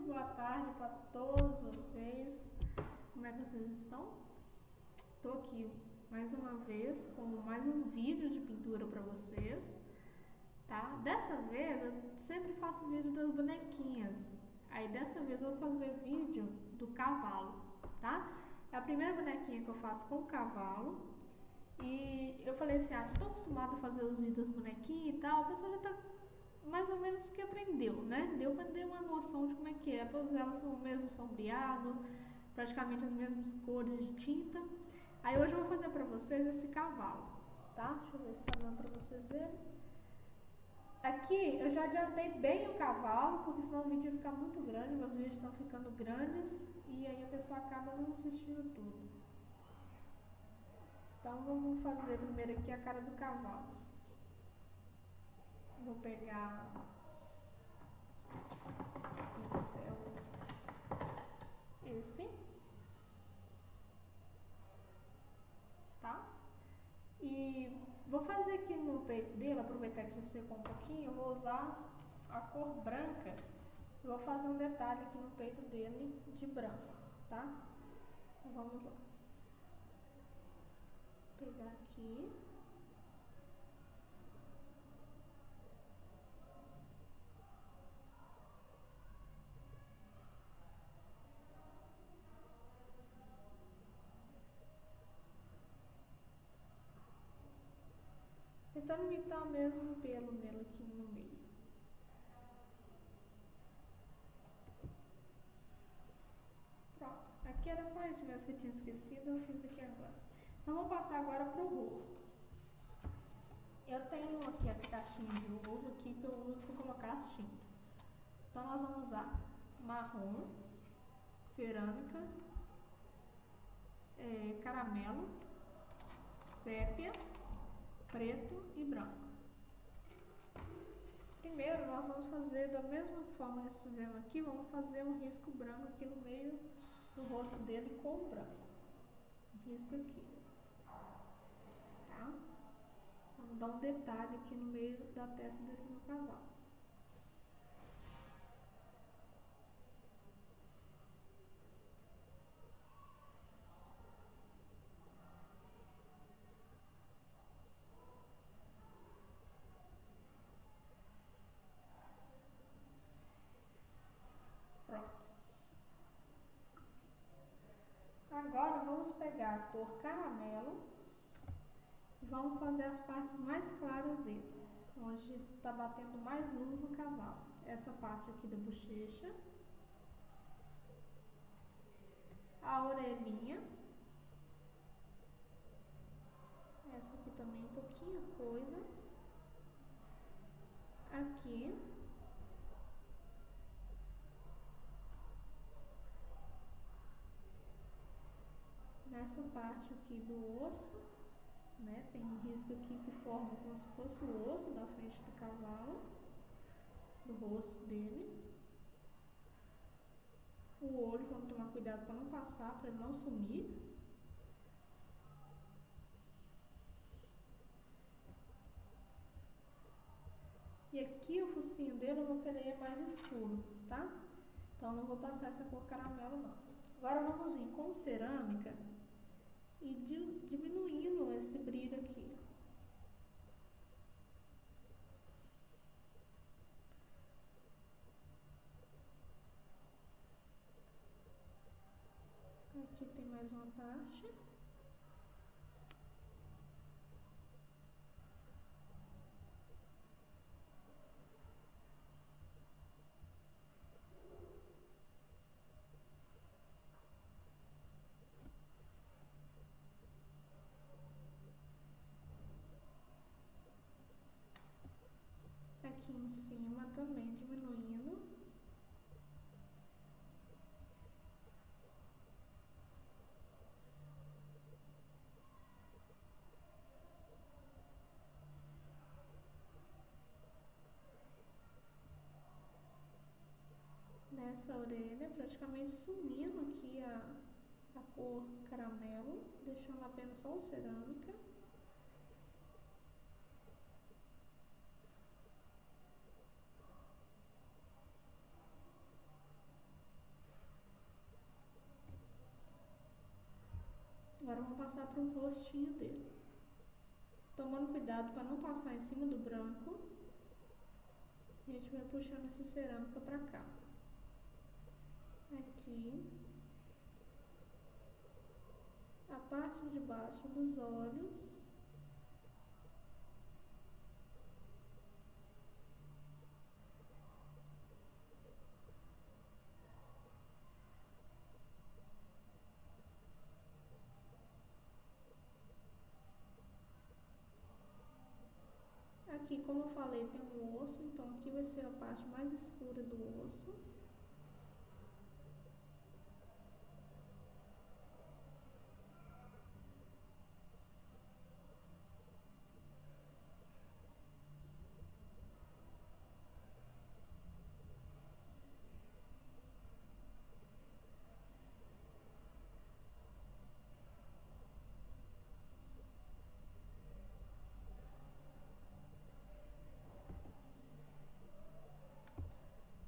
boa tarde para todos vocês. Como é que vocês estão? Estou aqui mais uma vez com mais um vídeo de pintura para vocês, tá? Dessa vez eu sempre faço vídeo das bonequinhas. Aí dessa vez eu vou fazer vídeo do cavalo, tá? É a primeira bonequinha que eu faço com o cavalo. E eu falei assim, ah, tô tão acostumada a fazer os vídeos das bonequinhas e tal, a pessoa já tá mais ou menos que aprendeu, né? Deu para ter uma noção de como é que é. Todas elas são o mesmo sombreado, praticamente as mesmas cores de tinta. Aí hoje eu vou fazer para vocês esse cavalo, tá? Deixa eu ver se tá dando para vocês verem. Aqui eu já adiantei bem o cavalo, porque senão o vídeo vai ficar muito grande, meus vídeos estão ficando grandes e aí a pessoa acaba não assistindo tudo. Então vamos fazer primeiro aqui a cara do cavalo. Vou pegar pincel esse, tá? E vou fazer aqui no peito dele, aproveitar que secou um pouquinho, eu vou usar a cor branca. Eu vou fazer um detalhe aqui no peito dele de branco, tá? Então vamos lá. Vou pegar aqui. Tentando imitar mesmo o pelo nele aqui no meio. Pronto. Aqui era só isso mesmo que eu tinha esquecido, eu fiz aqui agora. Então, vamos passar agora para o rosto. Eu tenho aqui essa caixinha de ovo aqui que eu uso para colocar as tintas. Então, nós vamos usar marrom, cerâmica, é, caramelo, sépia, preto e branco. Primeiro, nós vamos fazer da mesma forma que nós fizemos aqui, vamos fazer um risco branco aqui no meio do rosto dele com branco. Um risco aqui. Tá? Vamos dar um detalhe aqui no meio da testa desse meu cavalo. Pronto. Agora vamos pegar a cor caramelo e vamos fazer as partes mais claras dele, onde está batendo mais luz no cavalo. Essa parte aqui da bochecha, a orelhinha, essa aqui também um pouquinho coisa, aqui nessa parte aqui do osso, né? Tem um risco aqui que forma como se fosse o osso da frente do cavalo, do rosto dele. O olho, vamos tomar cuidado para não passar, para ele não sumir. E aqui o focinho dele eu vou querer mais escuro, tá? Então não vou passar essa cor caramelo não. Agora vamos vir com cerâmica e diminuindo esse brilho aqui. Aqui tem mais uma parte. aqui em cima também diminuindo. Nessa orelha, praticamente sumindo aqui a, a cor caramelo, deixando apenas só cerâmica. vamos passar para o rostinho dele. Tomando cuidado para não passar em cima do branco. A gente vai puxando essa cerâmica para cá. Aqui. A parte de baixo dos olhos. Aqui, como eu falei, tem um osso, então aqui vai ser a parte mais escura do osso.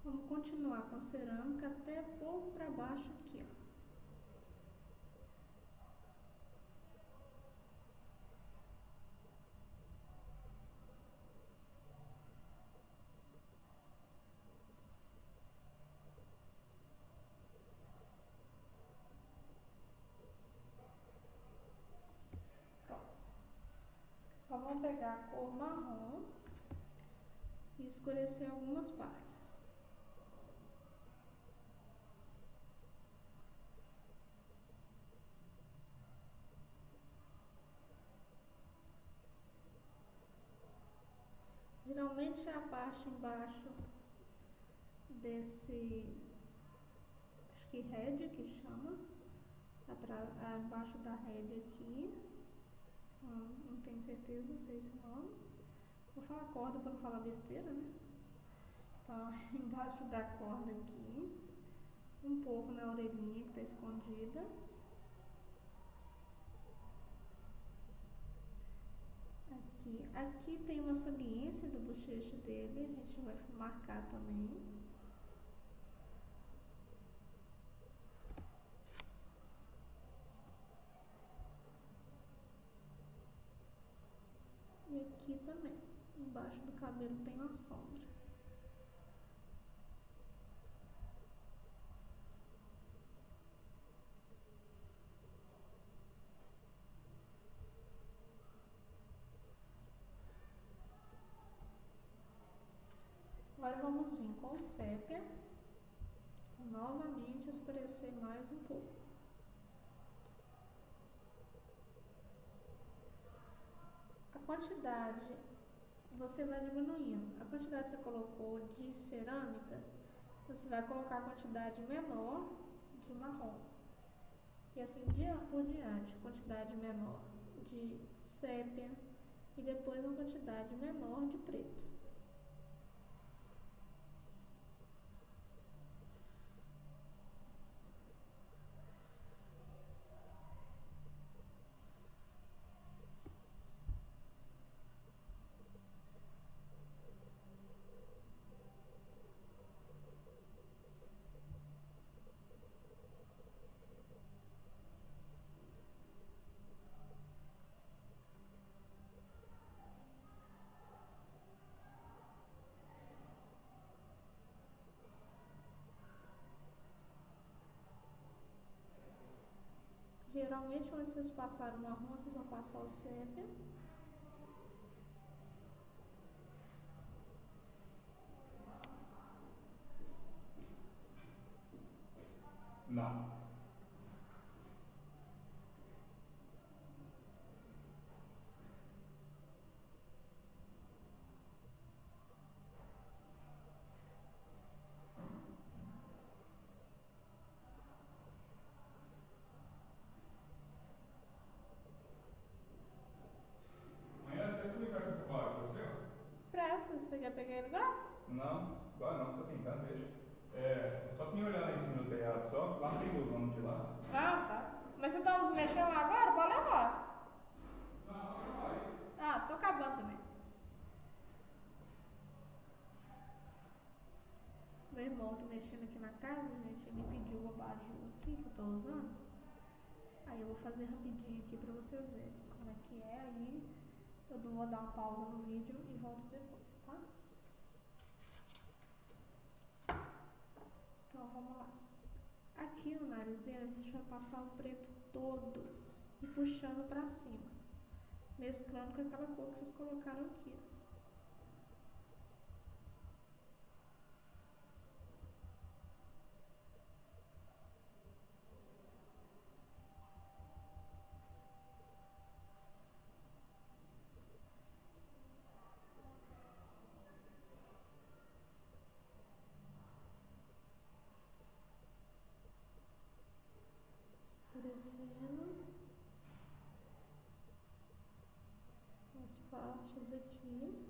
Vamos continuar com a cerâmica até pouco para baixo aqui, ó. Agora vamos pegar a cor marrom e escurecer algumas partes. Geralmente a parte embaixo desse, acho que head que chama, abaixo da head aqui, não, não tenho certeza, não sei esse nome. Vou falar corda para não falar besteira, né? Então, embaixo da corda aqui, um pouco na orelhinha que está escondida. Aqui. Aqui tem uma saliência do bochecho dele, a gente vai marcar também. E aqui também, embaixo do cabelo tem uma sombra. Vamos vir com o sépia, novamente escurecer mais um pouco. A quantidade você vai diminuindo. A quantidade que você colocou de cerâmica, você vai colocar a quantidade menor de marrom. E assim por diante, quantidade menor de sépia e depois uma quantidade menor de preto. Geralmente, onde vocês passaram o marrom, vocês vão passar o sépia. Não. Amanhã às vezes me presta essa bola com você? Presta, você quer pegar ele agora? Não, agora não, você tá tentando, deixa. É, só pra me olhar lá em cima do telhado só, lá tem luz, vamos de lá. Ah, tá. Mas você tá mexendo lá agora? Pode levar. Não, não vai. Ah, tô acabando também. Tá mexendo aqui na casa, gente. Ele me pediu o abajur aqui que eu tô usando. Aí eu vou fazer rapidinho aqui pra vocês verem como é que é, aí eu vou dar uma pausa no vídeo e volto depois, tá? Então vamos lá. Aqui no nariz dele a gente vai passar o preto todo e puxando pra cima, mesclando com aquela cor que vocês colocaram aqui, ó. Descendo as partes aqui.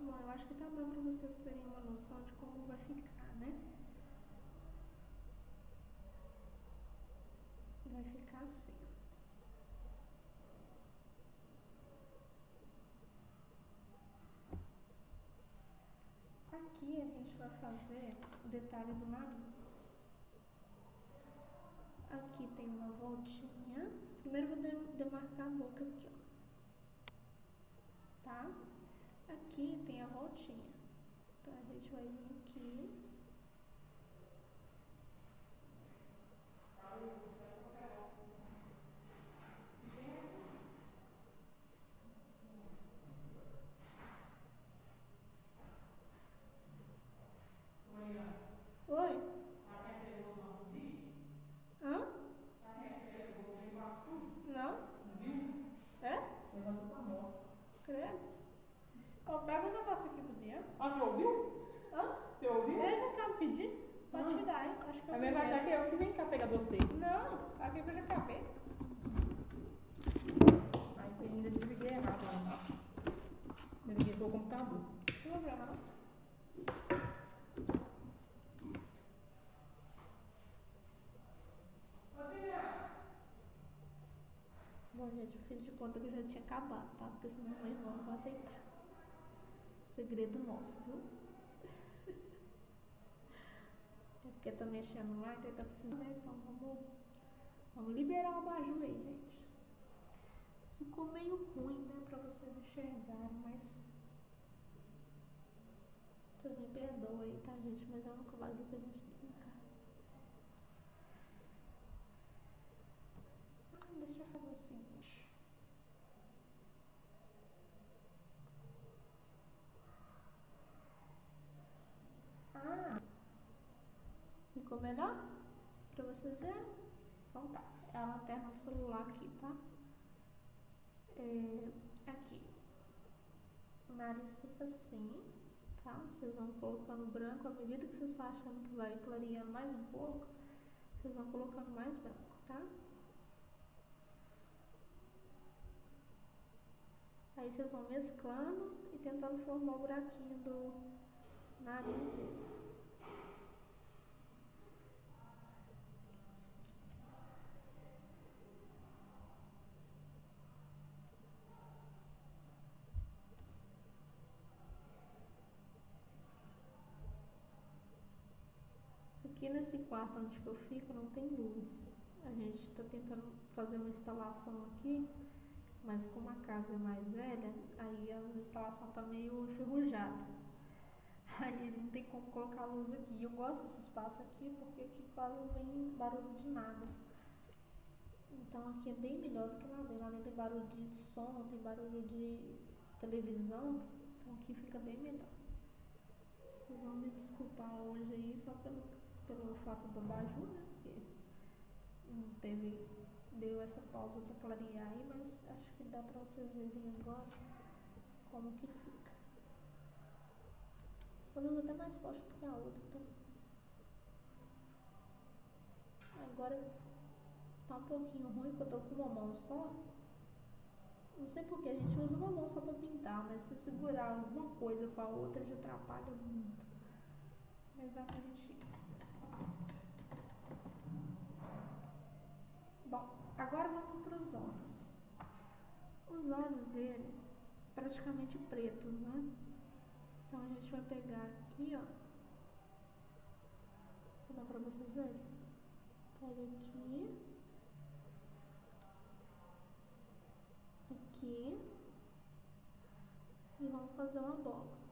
Bom, eu acho que tá dando pra vocês terem uma noção de como vai ficar, né? Vai ficar assim. Aqui a gente vai fazer o detalhe do nariz. Aqui tem uma voltinha. Primeiro vou de- demarcar a boca aqui, ó. Tá? Aqui tem a voltinha. Então a gente vai vir aqui. Oi? Hã? Não? É? Credo. Ó, pega o negócio aqui pro dia. Ah, você ouviu? Hã? Você ouviu? Ele já quer me pedir? Pode Não. tirar, hein? Acho que eu Também vai achar que é eu que vem cá pegar você. Não, aqui eu já acabei. Aí eu ainda desliguei errado lá. Desliguei o computador. Não problema não. Bom, gente, eu fiz de conta que já tinha acabado, tá? Porque senão meu irmão não vai aceitar. Segredo nosso, viu? É porque tá mexendo lá, então ele tá precisando, né? Então vamos, vamos liberar o abajur aí, gente. Ficou meio ruim, né, pra vocês enxergarem, mas vocês me perdoam aí, tá, gente? Mas é único bagulho que a gente tem em casa. Ah, deixa eu fazer o seguinte. Ah, ficou melhor? Pra vocês verem? Então tá. É a lanterna do celular aqui, tá? É, aqui. Nariz fica assim, tá? Vocês vão colocando branco à medida que vocês vão achando que vai clareando mais um pouco, vocês vão colocando mais branco, tá? Aí vocês vão mesclando e tentando formar o buraquinho do nariz dele. Aqui nesse quarto onde eu fico não tem luz. A gente está tentando fazer uma instalação aqui, mas como a casa é mais velha, aí as instalações tá meio enferrujada. Aí não tem como colocar luz aqui. Eu gosto desse espaço aqui porque aqui quase não vem barulho de nada. Então aqui é bem melhor do que lá dentro. Lá dentro tem barulho de som, não tem barulho de televisão. Então aqui fica bem melhor. Vocês vão me desculpar hoje aí só pelo, pelo fato do abajur, né? Porque não teve. Deu essa pausa pra clarear aí, mas acho que dá pra vocês verem agora como que fica. Essa é até mais forte do que a outra, então. Agora tá um pouquinho ruim porque eu tô com uma mão só. Não sei porque a gente usa uma mão só pra pintar, mas se segurar alguma coisa com a outra já atrapalha muito. Mas dá pra gente Bom, agora vamos pros olhos. Os olhos dele praticamente pretos, né? Então a gente vai pegar aqui, ó. Vou dar pra vocês verem. Pega aqui. Aqui. E vamos fazer uma bola.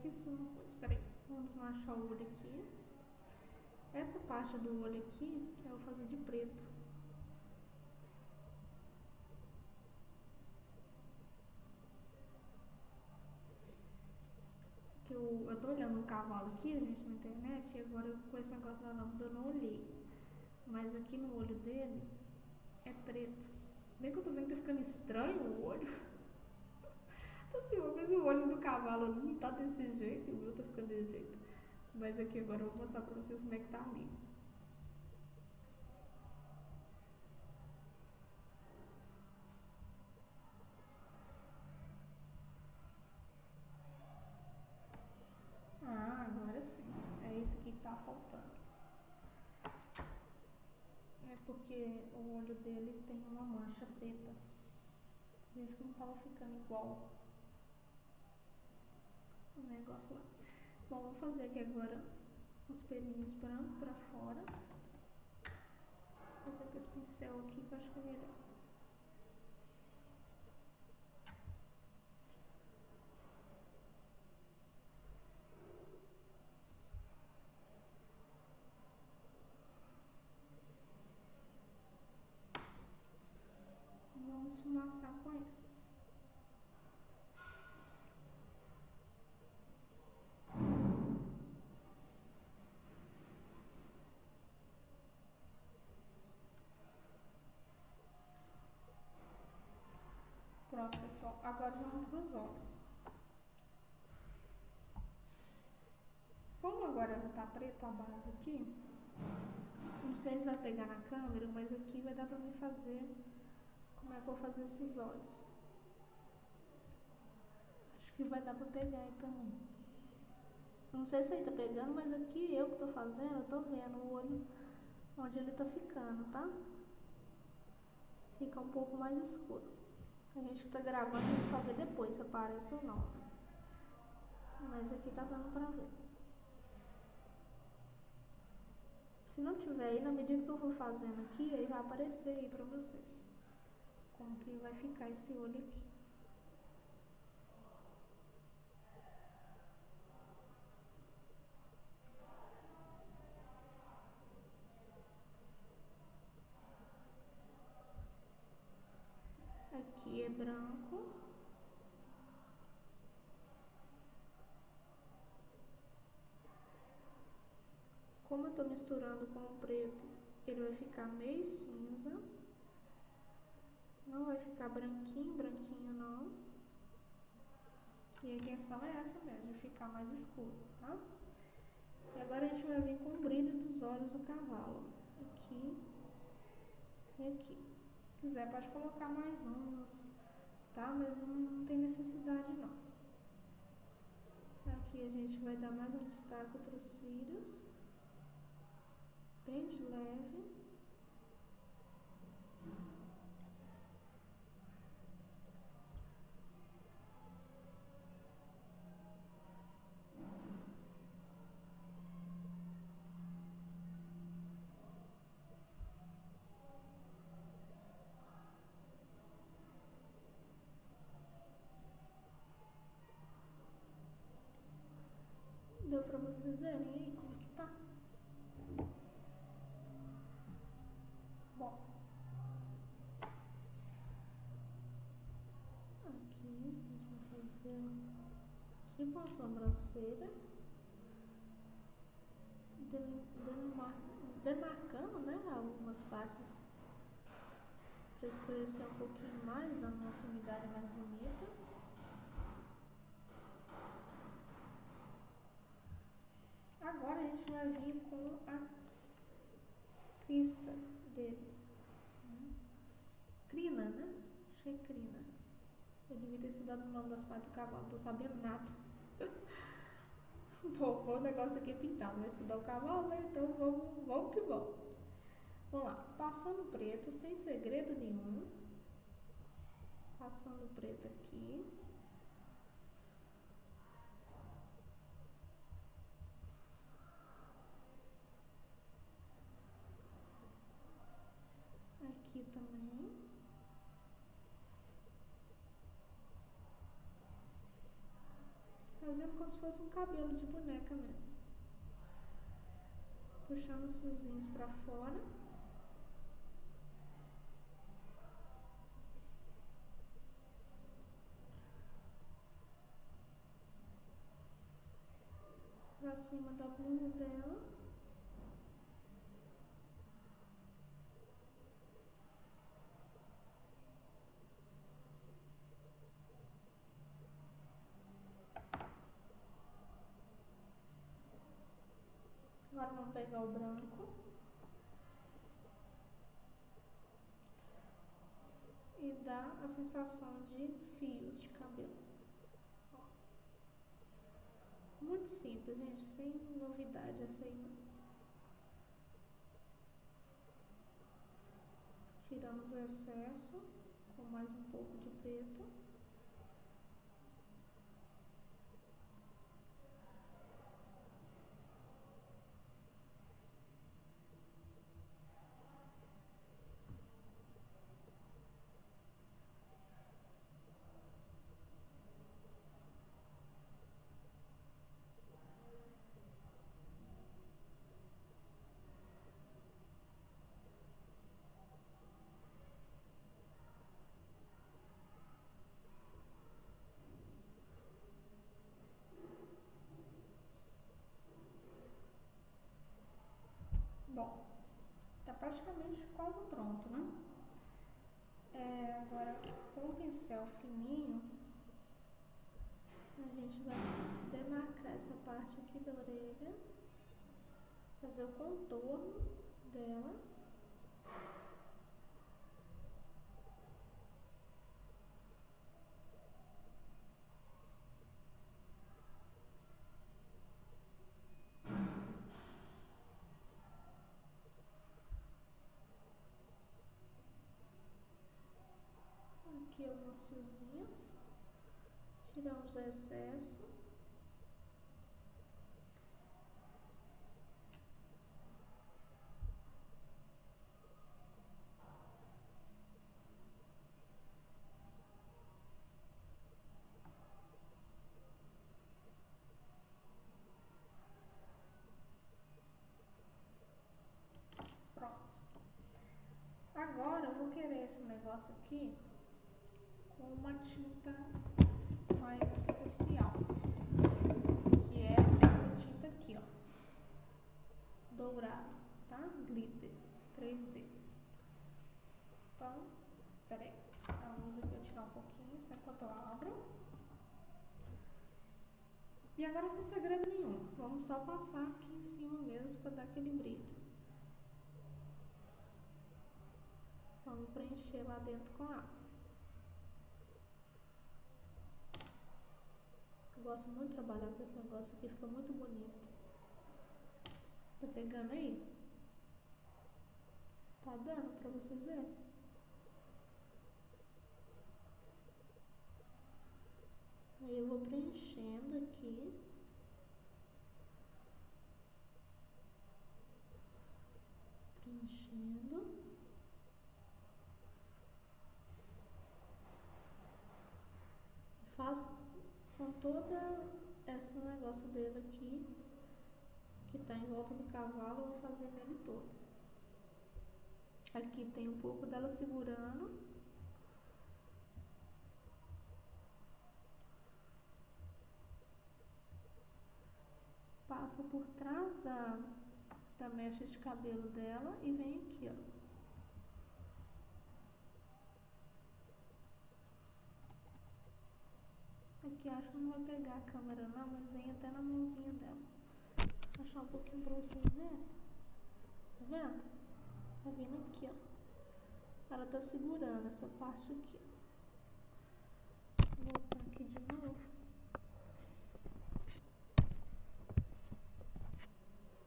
Coisa. Peraí, vamos achar o olho aqui. Essa parte do olho aqui eu vou fazer de preto. Que eu, eu tô olhando um cavalo aqui, gente, na internet, e agora com esse negócio da lâmpada eu não olhei. Mas aqui no olho dele é preto. Bem que eu tô vendo que tá ficando estranho o olho. Então, assim, vez o olho do cavalo não tá desse jeito e o meu tá ficando desse jeito. Mas aqui agora eu vou mostrar pra vocês como é que tá ali. Ah, agora sim. É isso que tá faltando. É porque o olho dele tem uma mancha preta. Por isso que não tava ficando igual o negócio lá. Bom, vou fazer aqui agora os pelinhos brancos pra fora. Vou fazer com esse pincel aqui que eu acho que é melhor. Vamos esfumaçar com esse. Pronto, pessoal. Agora os olhos. Como agora tá preto a base aqui, não sei se vai pegar na câmera, mas aqui vai dar para mim fazer como é que eu vou fazer esses olhos. Acho que vai dar para pegar aí também. Não sei se aí tá pegando, mas aqui eu que tô fazendo, eu tô vendo o olho onde ele tá ficando, tá? Fica um pouco mais escuro. A gente que tá gravando, a gente só vê depois se aparece ou não. Mas aqui tá dando pra ver. Se não tiver aí, na medida que eu for fazendo aqui, aí vai aparecer aí pra vocês. Como que vai ficar esse olho aqui. Aqui é branco. Como eu tô misturando com o preto, ele vai ficar meio cinza. Não vai ficar branquinho, branquinho não. E a intenção é essa mesmo, ficar mais escuro, tá? E agora a gente vai vir com o brilho dos olhos do cavalo. Aqui e aqui. Se quiser pode colocar mais uns, tá? Mas não tem necessidade não. Aqui a gente vai dar mais um destaque para os cílios. Bem de leve. Pra vocês verem aí como que tá? Bom. Aqui a gente vai fazer tipo uma sobrancelha. Demarcando, né? Algumas partes para escurecer um pouquinho mais, dando uma afinidade mais bonita. Agora a gente vai vir com a crista dele. né? Crina, né? Achei crina. Eu devia ter estudado o nome das partes do cavalo, não tô sabendo nada. Bom, o negócio aqui é pintar, não é estudar o cavalo, né? Então vamos, vamos que vamos. Vamos lá, passando preto, sem segredo nenhum. Passando preto. Aqui também. Fazendo como se fosse um cabelo de boneca mesmo. Puxando os fiozinhos pra fora. Pra cima da blusa dela. Agora vamos pegar o branco. E dar a sensação de fios de cabelo. Muito simples, gente, sem novidade essa aí. Tiramos o excesso com mais um pouco de preto. Bom, tá praticamente pronto, né? É, agora, com o pincel fininho, a gente vai demarcar essa parte aqui da orelha, fazer o contorno dela. Aqui alguns fiozinhos, tiramos o excesso. Pronto. Agora eu vou querer esse negócio aqui com uma tinta mais especial, que é essa tinta aqui, ó, dourado, tá? Glitter 3D. Então, peraí, a luz aqui eu tirar um pouquinho, só enquanto eu abro. E agora sem segredo nenhum, vamos só passar aqui em cima mesmo para dar aquele brilho. Vamos preencher lá dentro com água. Eu gosto muito de trabalhar com esse negócio aqui, fica muito bonito. Tá pegando aí? Tá dando pra vocês verem? Aí eu vou preenchendo aqui. Preenchendo. Toda esse negócio dele aqui, que tá em volta do cavalo, eu vou fazer nele todo. Aqui tem um pouco dela segurando. Passo por trás da, da mecha de cabelo dela e vem aqui, ó. Aqui acho que não vai pegar a câmera não, mas vem até na mãozinha dela. Vou achar um pouquinho pra vocês verem. Tá vendo? Tá vindo aqui, ó. Ela tá segurando essa parte aqui. Vou voltar aqui de novo.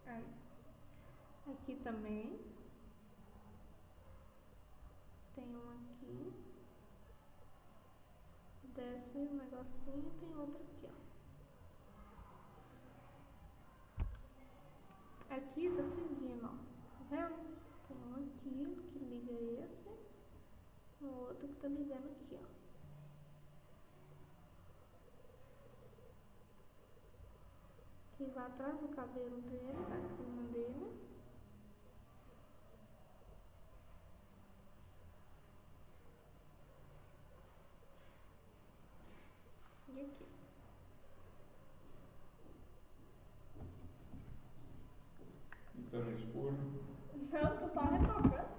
Aí. Aqui também. Tem um aqui. Desce o negocinho tem outro aqui, ó. Aqui tá seguindo, ó. Tá vendo? Tem um aqui que liga esse. O outro que tá ligando aqui, ó. Que vai atrás do cabelo dele, da crina dele. E aqui. Então no escuro. Não, tô só retocando.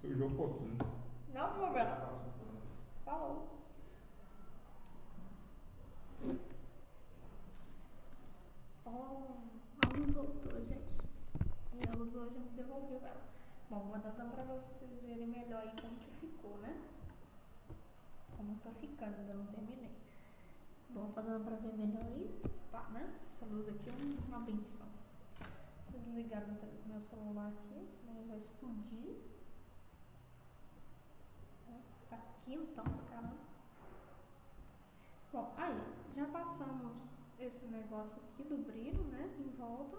Sujou um pouquinho. Não problema. Falou. Oh, a luz voltou, gente. A luz hoje me devolveu ela. Bom, vou dar pra vocês verem melhor aí como que ficou, né? Como tá ficando, ainda não terminei. Bom, tá dando pra ver melhor aí? Tá, né? Essa luz aqui é uma benção. Eu desligar meu, celular aqui, senão ele vai explodir. Tá quentão pra caramba. Bom, aí, já passamos esse negócio aqui do brilho, né, em volta.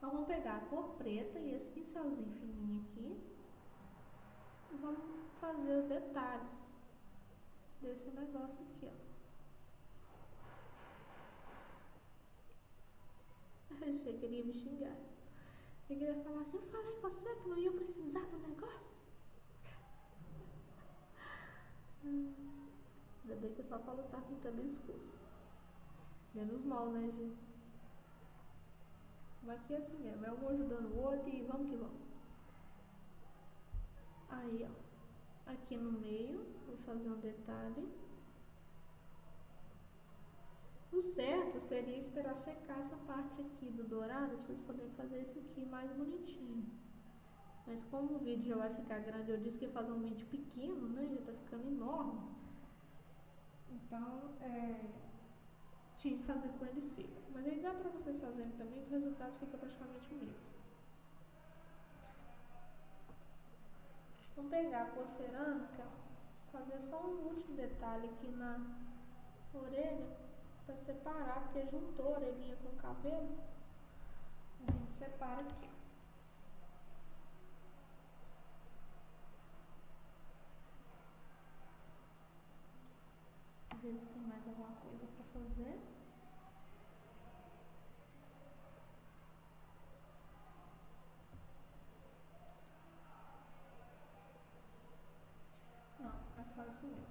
Nós vamos pegar a cor preta e esse pincelzinho fininho aqui. E vamos fazer os detalhes desse negócio aqui, ó. Achei que ele ia me xingar. Eu queria falar assim, eu falei com você que não ia precisar do negócio. Ainda bem que eu só falo tá pintando escuro. Menos mal, né, gente? Mas aqui é assim mesmo, é um ajudando o outro e vamos que vamos. Aí, ó. Aqui no meio, vou fazer um detalhe. O certo seria esperar secar essa parte aqui do dourado pra vocês poderem fazer isso aqui mais bonitinho. Mas como o vídeo já vai ficar grande, eu disse que ia fazer um vídeo pequeno, né? Já tá ficando enorme. Então, é, tinha que fazer com ele seco. Mas aí dá pra vocês fazerem também, que o resultado fica praticamente o mesmo. Vamos pegar a cor cerâmica, fazer só um último detalhe aqui na orelha, pra separar, porque juntou a orelhinha com o cabelo. A gente separa aqui. Ver se tem mais alguma coisa pra fazer. Não, é só mesmo.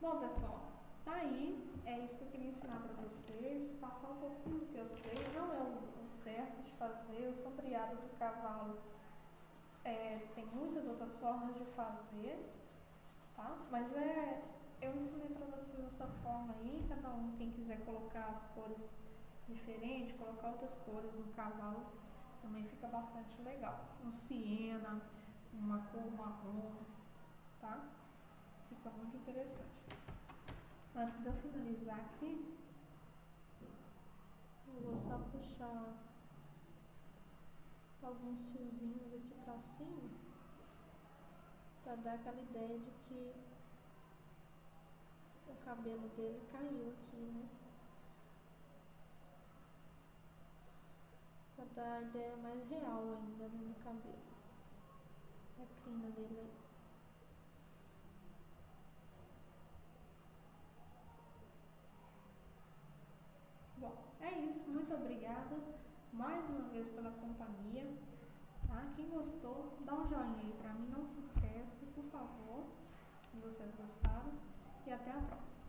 Bom, pessoal, tá aí. É isso que eu queria ensinar pra vocês. Passar um pouquinho do que eu sei. Não é o, certo de fazer. O sombreado do cavalo é, tem muitas outras formas de fazer, tá? Mas é, eu ensinei pra vocês essa forma aí. Cada um, quem quiser colocar as cores diferentes, colocar outras cores no cavalo, também fica bastante legal. Um siena, uma cor marrom, tá? Fica muito interessante. Antes de eu finalizar aqui, eu vou só puxar alguns fiozinhos aqui pra cima pra dar aquela ideia de que o cabelo dele caiu aqui, né? Pra dar a ideia mais real ainda né, no cabelo. A crina dele aí. Muito obrigada mais uma vez pela companhia. Tá? Quem gostou, dá um joinha aí pra mim. Não se esquece, por favor, se vocês gostaram. E até a próxima.